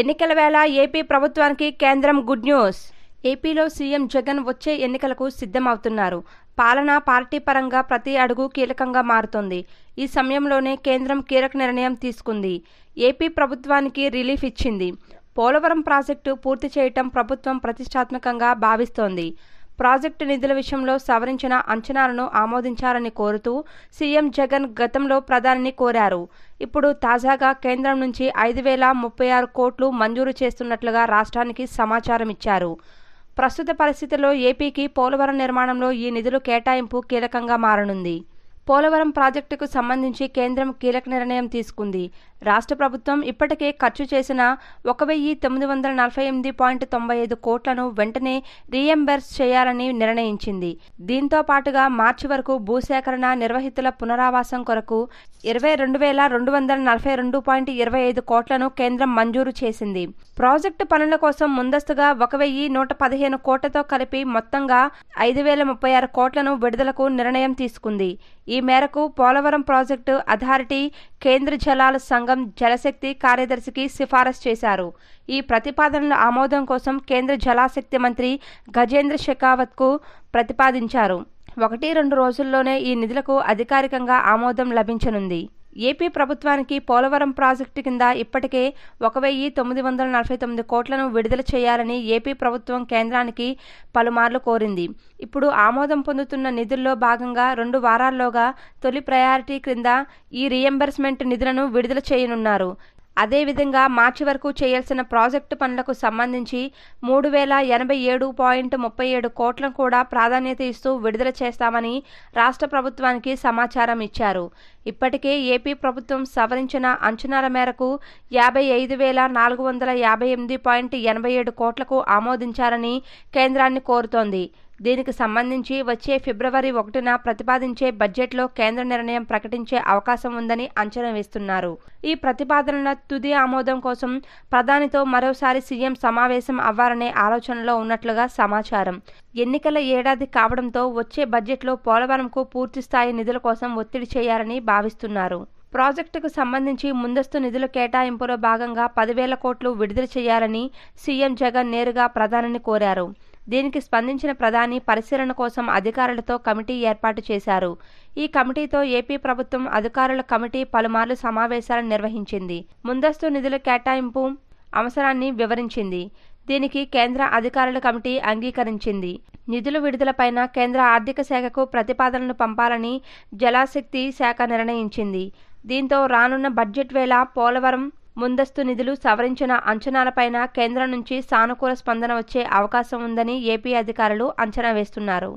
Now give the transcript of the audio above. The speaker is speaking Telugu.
ఎన్నికల వేళ ఏపీ ప్రభుత్వానికి కేంద్రం గుడ్ న్యూస్. ఏపీలో సీఎం జగన్ వచ్చే ఎన్నికలకు సిద్ధమవుతున్నారు. పాలన పార్టీ పరంగా ప్రతి అడుగు కీలకంగా మారుతోంది. ఈ సమయంలోనే కేంద్రం కీలక నిర్ణయం తీసుకుంది. ఏపీ ప్రభుత్వానికి రిలీఫ్ ఇచ్చింది. పోలవరం ప్రాజెక్టు పూర్తి చేయటం ప్రభుత్వం ప్రతిష్టాత్మకంగా భావిస్తోంది. ప్రాజెక్టు నిధుల విషయంలో సవరించిన అంచనాలను ఆమోదించాలని కోరుతూ సీఎం జగన్ గతంలో ప్రధానిని కోరారు. ఇప్పుడు తాజాగా కేంద్రం నుంచి ఐదు వేల ముప్పై ఆరు కోట్లు మంజూరు చేస్తున్నట్లుగా రాష్ట్రానికి సమాచారం ఇచ్చారు. ప్రస్తుత పరిస్థితుల్లో ఏపీకి పోలవరం నిర్మాణంలో ఈ నిధులు కేటాయింపు కీలకంగా మారనుంది. పోలవరం ప్రాజెక్టుకు సంబంధించి కేంద్రం కీలక నిర్ణయం తీసుకుంది. రాష్ట్ర ప్రభుత్వం ఇప్పటికే ఖర్చు చేసిన ఒక వెయ్యి తొమ్మిది వందల నలభై ఎనిమిది పాయింట్ తొంభై ఐదు కోట్లను వెంటనే రీఎంబర్స్ చేయాలని నిర్ణయించింది. దీంతో పాటుగా మార్చి వరకు భూసేకరణ నిర్వహితుల పునరావాసం కొరకు ఇరవై రెండు వేల రెండు వందల నలభై రెండు పాయింట్ ఇరవై ఐదు కోట్లను కేంద్రం మంజూరు చేసింది. ప్రాజెక్టు పనుల కోసం ముందస్తుగా ఒక వెయ్యి నూట పదిహేను కోట్లతో కలిపి మొత్తంగా ఐదు వేల ముప్పై ఆరు కోట్లను విడుదలకు నిర్ణయం తీసుకుంది. ఈ మేరకు పోలవరం ప్రాజెక్టు అథారిటీ కేంద్ర జలాల సంఘం జలశక్తి కార్యదర్శికి సిఫారసు చేశారు. ఈ ప్రతిపాదనల ఆమోదం కోసం కేంద్ర జలాశక్తి మంత్రి గజేంద్ర షెకావత్కు ప్రతిపాదించారు. ఒకటి రెండు రోజుల్లోనే ఈ నిధులకు అధికారికంగా ఆమోదం లభించనుంది. ఏపీ ప్రభుత్వానికి పోలవరం ప్రాజెక్టు కింద ఇప్పటికే ఒక వెయ్యి తొమ్మిది వందల నలభై తొమ్మిది కోట్లను విడుదల చేయాలని ఏపీ ప్రభుత్వం కేంద్రానికి పలుమార్లు కోరింది. ఇప్పుడు ఆమోదం పొందుతున్న నిధుల్లో భాగంగా రెండు వారాల్లోగా తొలి ప్రయారిటీ క్రింద ఈ రీఎంబర్స్మెంట్ నిధులను విడుదల చేయనున్నారు. అదేవిధంగా మార్చి వరకు చేయాల్సిన ప్రాజెక్టు పనులకు సంబంధించి మూడు వేల ఎనభై ఏడు పాయింట్ ముప్పై ఏడు కోట్లను కూడా ప్రాధాన్యత ఇస్తూ విడుదల చేస్తామని రాష్ట్ర ప్రభుత్వానికి సమాచారం ఇచ్చారు. ఇప్పటికే ఏపీ ప్రభుత్వం సవరించిన అంచనాల మేరకు యాభై ఐదు వేల నాలుగు వందల యాభై ఎనిమిది పాయింట్ ఎనభై ఏడు కోట్లకు ఆమోదించాలని కేంద్రాన్ని కోరుతోంది. దీనికి సంబంధించి వచ్చే ఫిబ్రవరి ఒకటిన ప్రతిపాదించే బడ్జెట్లో కేంద్ర నిర్ణయం ప్రకటించే అవకాశం ఉందని అంచనా వేస్తున్నారు. ఈ ప్రతిపాదనల తుది ఆమోదం కోసం ప్రధానితో మరోసారి సీఎం సమావేశం అవ్వాలనే ఆలోచనలో ఉన్నట్లుగా సమాచారం. ఎన్నికల ఏడాది కావడంతో వచ్చే బడ్జెట్లో పోలవరంకు పూర్తిస్థాయి నిధుల కోసం ఒత్తిడి చేయాలని భావిస్తున్నారు. ప్రాజెక్టుకు సంబంధించి ముందస్తు నిధుల కేటాయింపులో భాగంగా పదివేల కోట్లు విడుదల చేయాలని సీఎం జగన్ నేరుగా ప్రధానిని కోరారు. దీనికి స్పందించిన ప్రధాని పరిశీలన కోసం అధికారులతో కమిటీ ఏర్పాటు చేశారు. ఈ కమిటీతో ఏపీ ప్రభుత్వం అధికారుల కమిటీ పలుమార్లు సమావేశాలను నిర్వహించింది. ముందస్తు నిధుల కేటాయింపు అవసరాన్ని వివరించింది. దీనికి కేంద్ర అధికారుల కమిటీ అంగీకరించింది. నిధుల విడుదలపైన కేంద్ర ఆర్థిక శాఖకు ప్రతిపాదనలు పంపాలని జలశక్తి శాఖ నిర్ణయించింది. దీంతో రానున్న బడ్జెట్ వేళ పోలవరం ముందస్తు నిధులు సవరించిన అంచనాలపైన కేంద్రం నుంచి సానుకూల స్పందన వచ్చే అవకాశం ఉందని ఏపీ అధికారులు అంచనా వేస్తున్నారు.